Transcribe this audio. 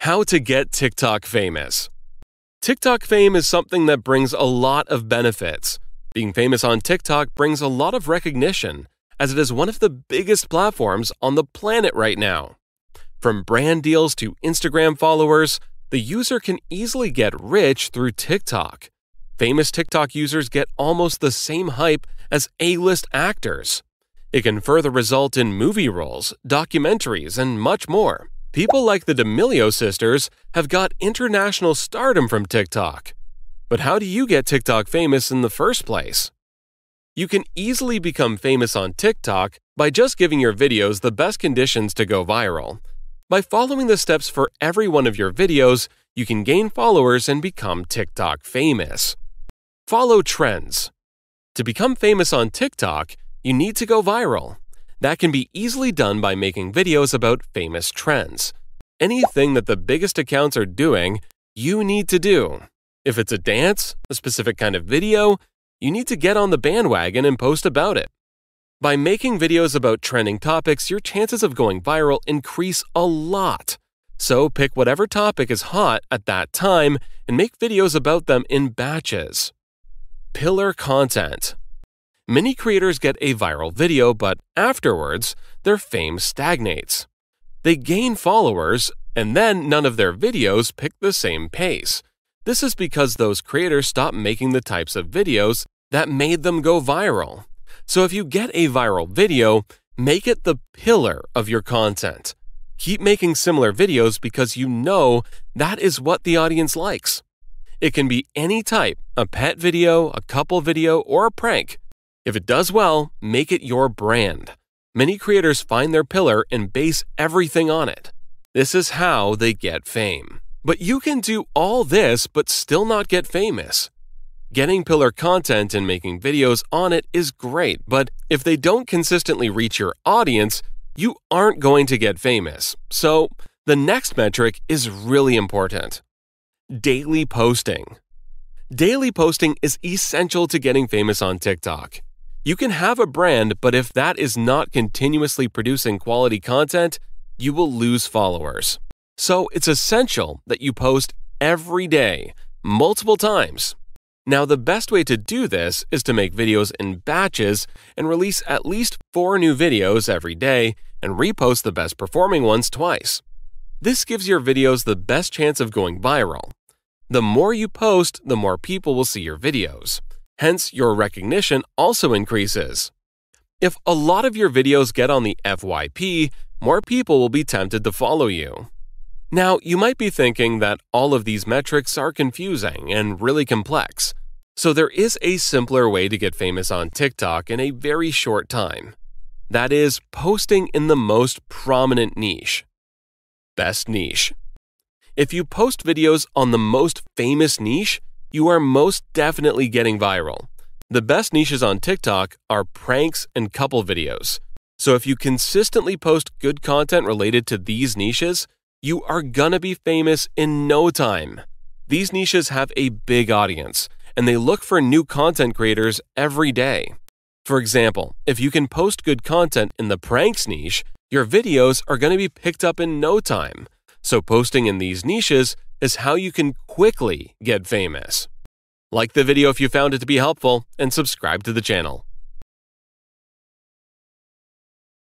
How to get TikTok famous. TikTok fame is something that brings a lot of benefits. Being famous on TikTok brings a lot of recognition, as it is one of the biggest platforms on the planet right now. From brand deals to Instagram followers, the user can easily get rich through TikTok. Famous TikTok users get almost the same hype as A list actors. It can further result in movie roles, documentaries, and much more. People like the D'Amelio sisters have got international stardom from TikTok. But how do you get TikTok famous in the first place? You can easily become famous on TikTok by just giving your videos the best conditions to go viral. By following the steps for every one of your videos, you can gain followers and become TikTok famous. Follow trends. To become famous on TikTok, you need to go viral. That can be easily done by making videos about famous trends. Anything that the biggest accounts are doing, you need to do. If it's a dance, a specific kind of video, you need to get on the bandwagon and post about it. By making videos about trending topics, your chances of going viral increase a lot. So pick whatever topic is hot at that time and make videos about them in batches. Pillar content. Many creators get a viral video, but afterwards, their fame stagnates. They gain followers, and then none of their videos pick the same pace. This is because those creators stop making the types of videos that made them go viral. So if you get a viral video, make it the pillar of your content. Keep making similar videos because you know that is what the audience likes. It can be any type a pet video, a couple video, or a prank. If it does well, make it your brand. Many creators find their pillar and base everything on it. This is how they get fame. But you can do all this but still not get famous. Getting pillar content and making videos on it is great, but if they don't consistently reach your audience, you aren't going to get famous. So, the next metric is really important daily posting. Daily posting is essential to getting famous on TikTok. You can have a brand, but if that is not continuously producing quality content, you will lose followers. So it's essential that you post every day, multiple times. Now, the best way to do this is to make videos in batches and release at least four new videos every day and repost the best performing ones twice. This gives your videos the best chance of going viral. The more you post, the more people will see your videos. Hence, your recognition also increases. If a lot of your videos get on the FYP, more people will be tempted to follow you. Now, you might be thinking that all of these metrics are confusing and really complex. So, there is a simpler way to get famous on TikTok in a very short time. That is, posting in the most prominent niche. Best niche. If you post videos on the most famous niche, you are most definitely getting viral. The best niches on TikTok are pranks and couple videos. So if you consistently post good content related to these niches, you are gonna be famous in no time. These niches have a big audience, and they look for new content creators every day. For example, if you can post good content in the pranks niche, your videos are going to be picked up in no time. So, posting in these niches is how you can quickly get famous. Like the video if you found it to be helpful, and subscribe to the channel.